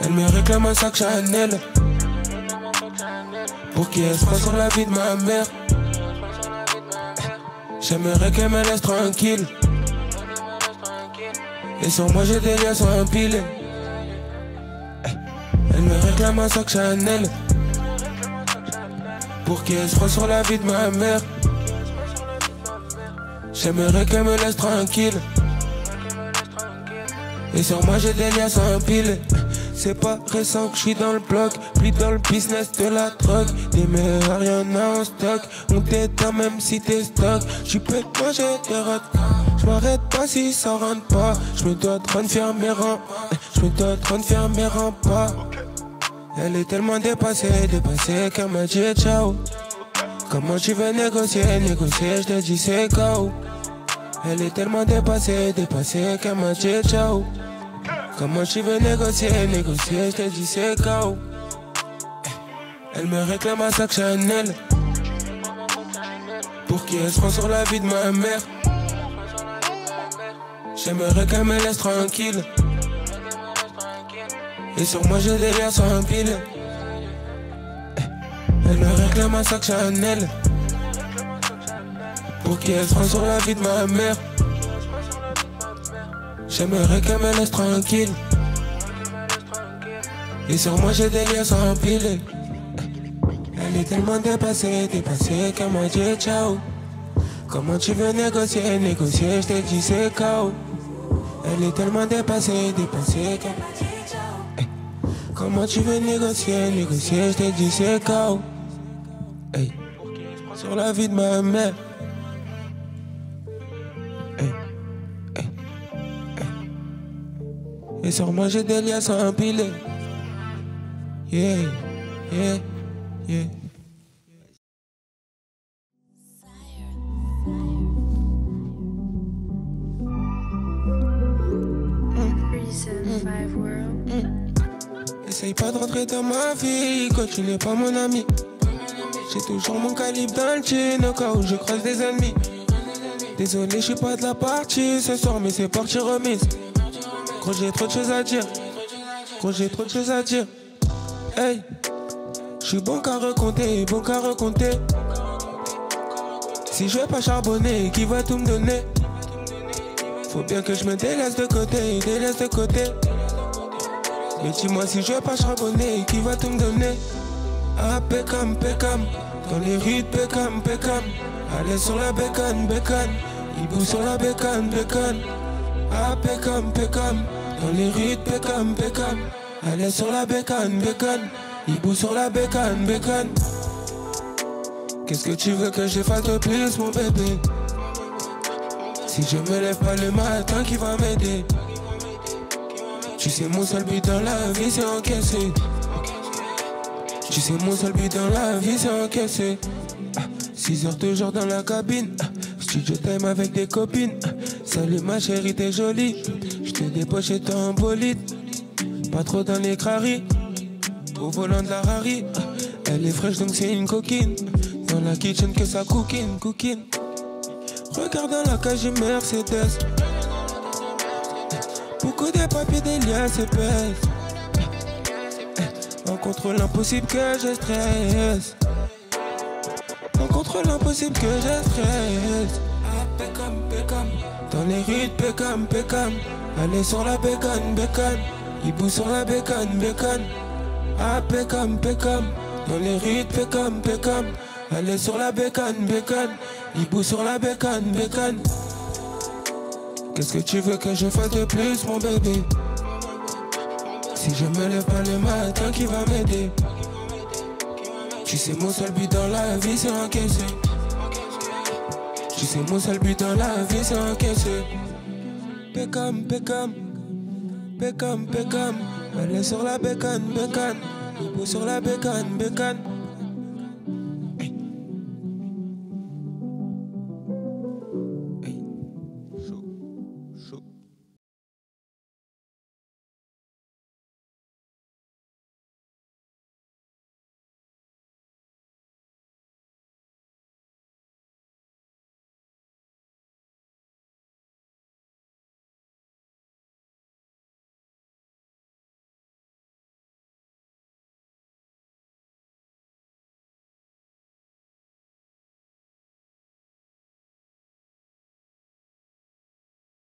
Elle me réclame un sac Chanel. Pour qu'il se passe sur la vie de ma mère. J'aimerais qu'elle me laisse tranquille. Et sur moi j'ai des liens sans pile. Elle me réclame un sac Chanel. Pour qu'elle se sur la vie de ma mère. J'aimerais qu'elle me laisse tranquille. Et sur moi j'ai des liens sans pile. C'est pas récent que je suis dans le bloc, plus dans le business de la drogue. Des meilleurs, en stock. On t'éteint même si t'es stock. J'suis peux manger des Je J'm'arrête pas si ça rentre pas. J'me dois de faire mes rangs. J'me dois de faire mes pas. Elle est tellement dépassée, dépassée qu'elle m'a dit ciao. Comment tu veux négocier, négocier, je te dis c'est KO. Elle est tellement dépassée, dépassée qu'elle m'a dit ciao. Comment tu veux négocier, négocier, je te dis c'est KO. Elle me réclame un sac Chanel. Pour qui elle se prend sur la vie de ma mère? J'aimerais qu'elle me laisse tranquille. Et sur moi j'ai des liens sans pile. Elle me réclame un sac Chanel. Pour qui elle se sur la vie de ma mère. J'aimerais qu'elle me laisse tranquille. Et sur moi j'ai des liens sans pile. Elle est tellement dépassée, dépassée qu'elle m'a dit ciao. Comment tu veux négocier, négocier, je te dis c'est KO. Elle est tellement dépassée, dépassée qu'elle m'a dit ciao. Comment tu veux négocier, négocier, je te dis c'est KO. Hey. Sur la vie de ma mère. Et sur moi j'ai des liens sans empiler. Yeah, yeah, yeah. Essaye pas de rentrer dans ma vie quand tu n'es pas mon ami. J'ai toujours mon calibre dans le chin au cas où je croise des ennemis. Désolé, je suis pas de la partie ce soir, mais c'est parti remise. Gros, j'ai trop de choses à dire. Gros, j'ai trop de choses à dire. Hey, je suis bon qu'à raconter, bon qu'à raconter. Si je vais pas charbonner, qui va tout me donner? Faut bien que je me délaisse de côté, délaisse de côté. Mais dis-moi si je vais pas charbonner, qui va tout me donner? Ah, Pécam, Pécam, dans les rues de Pécam, Pécam. Allez sur la bécane, bécane, il bouge sur la bécane, bécane. Ah, Pécam, Pécam, dans les rues de Pécam, Pécam. Elle sur la bécane, bécane. Bouge sur la bécane, bécane. Qu'est-ce que tu veux que je fasse de plus, mon bébé? Si je me lève pas le matin, qui va m'aider? Tu sais, mon seul but dans la vie, c'est encaisser. Tu sais, mon seul but dans la vie, c'est encaisser. 6 heures toujours dans la cabine. Studio time avec des copines. Salut ma chérie, t'es jolie. Je te dépose chez bolide. Pas trop dans les craries. Au volant de la Rari. Elle est fraîche donc c'est une coquine. Dans la kitchen que ça coquine, coquine. Regarde dans la cage Mercedes. Beaucoup de papiers, des liens, c'est. On contrôle l'impossible que je stresse. On contrôle l'impossible que je stresse. Dans les rues de Pécam, Pécam. Allez sur la bécane, bécane. Bouge sur la bécane, bécane. Ah, Pécam, Pécam. Dans les rues de Pécam, Pécam. Allez sur la bécane, bécane. Bouge sur la bécane, bécane. Qu'est-ce que tu veux que je fasse de plus, mon bébé? Si je me lève pas le matin, qui va m'aider? Tu sais, mon seul but dans la vie, c'est encaisser. Tu sais, mon seul but dans la vie, c'est encaisser. Pécam, pécam, pécam, pécam. Elle est sur la bécane, bécane. Il sur la bécane, bécane.